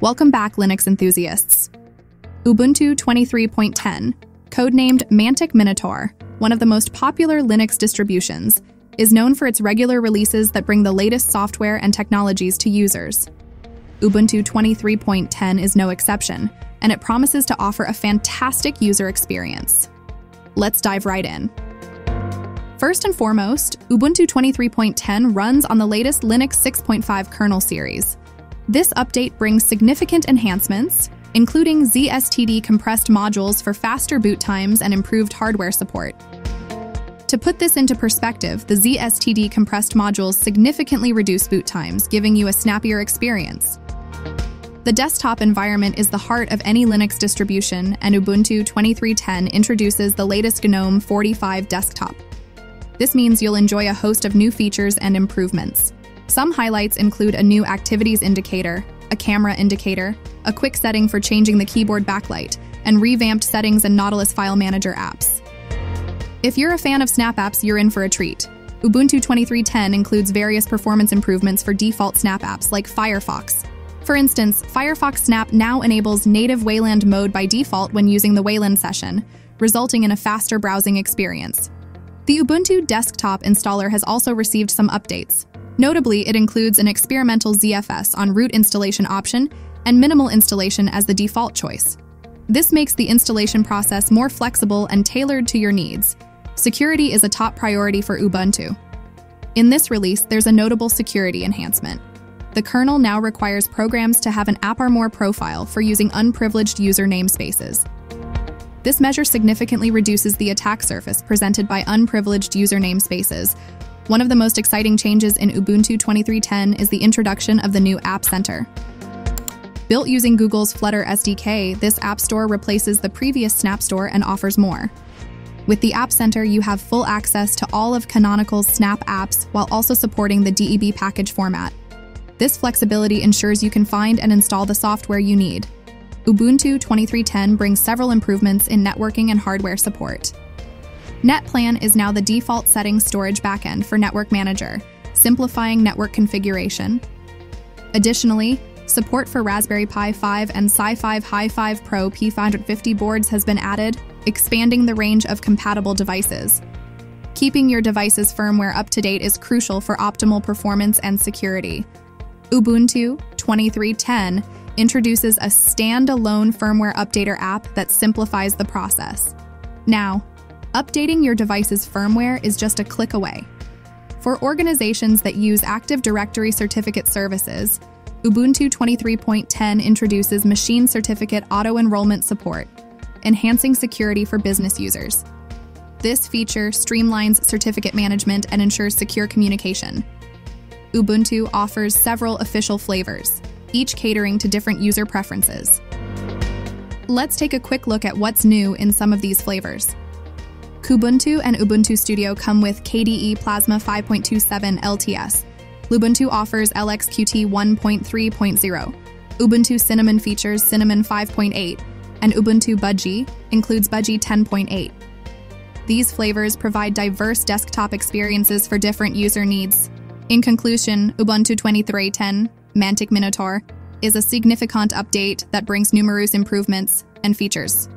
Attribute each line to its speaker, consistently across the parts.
Speaker 1: Welcome back, Linux enthusiasts. Ubuntu 23.10, codenamed Mantic Minotaur, one of the most popular Linux distributions, is known for its regular releases that bring the latest software and technologies to users. Ubuntu 23.10 is no exception, and it promises to offer a fantastic user experience. Let's dive right in. First and foremost, Ubuntu 23.10 runs on the latest Linux 6.5 kernel series. This update brings significant enhancements, including ZSTD compressed modules for faster boot times and improved hardware support. To put this into perspective, the ZSTD compressed modules significantly reduce boot times, giving you a snappier experience. The desktop environment is the heart of any Linux distribution, and Ubuntu 23.10 introduces the latest GNOME 45 desktop. This means you'll enjoy a host of new features and improvements. Some highlights include a new activities indicator, a camera indicator, a quick setting for changing the keyboard backlight, and revamped settings and Nautilus File Manager apps. If you're a fan of Snap apps, you're in for a treat. Ubuntu 23.10 includes various performance improvements for default Snap apps like Firefox. For instance, Firefox Snap now enables native Wayland mode by default when using the Wayland session, resulting in a faster browsing experience. The Ubuntu desktop installer has also received some updates. Notably, it includes an experimental ZFS on root installation option and minimal installation as the default choice. This makes the installation process more flexible and tailored to your needs. Security is a top priority for Ubuntu. In this release, there's a notable security enhancement. The kernel now requires programs to have an AppArmor profile for using unprivileged user namespaces. This measure significantly reduces the attack surface presented by unprivileged user namespaces. One of the most exciting changes in Ubuntu 23.10 is the introduction of the new App Center. Built using Google's Flutter SDK, this App Store replaces the previous Snap Store and offers more. With the App Center, you have full access to all of Canonical's Snap apps while also supporting the DEB package format. This flexibility ensures you can find and install the software you need, Ubuntu 23.10 brings several improvements in networking and hardware support. NetPlan is now the default settings storage backend for Network Manager, simplifying network configuration. Additionally, support for Raspberry Pi 5 and SiFive HiFive Pro P550 boards has been added, expanding the range of compatible devices. Keeping your device's firmware up to date is crucial for optimal performance and security. Ubuntu 23.10 introduces a standalone firmware updater app that simplifies the process. Now, updating your device's firmware is just a click away. For organizations that use Active Directory certificate services, Ubuntu 23.10 introduces machine certificate auto enrollment support, enhancing security for business users. This feature streamlines certificate management and ensures secure communication. Ubuntu offers several official flavors, each catering to different user preferences. Let's take a quick look at what's new in some of these flavors. Kubuntu and Ubuntu Studio come with KDE Plasma 5.27 LTS. Lubuntu offers LXQT 1.3.0. Ubuntu Cinnamon features Cinnamon 5.8, and Ubuntu Budgie includes Budgie 10.8. These flavors provide diverse desktop experiences for different user needs. In conclusion, Ubuntu 23.10 Mantic Minotaur, is a significant update that brings numerous improvements and features.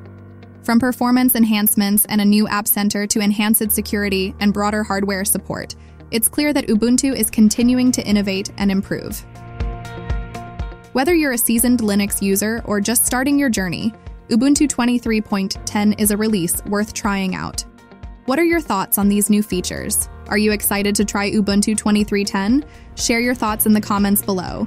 Speaker 1: From performance enhancements and a new app center to enhanced security and broader hardware support, it's clear that Ubuntu is continuing to innovate and improve. Whether you're a seasoned Linux user or just starting your journey, Ubuntu 23.10 is a release worth trying out. What are your thoughts on these new features? Are you excited to try Ubuntu 23.10? Share your thoughts in the comments below.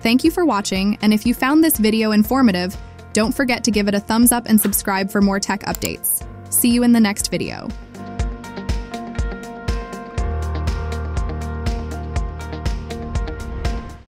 Speaker 1: Thank you for watching, and if you found this video informative, don't forget to give it a thumbs up and subscribe for more tech updates. See you in the next video.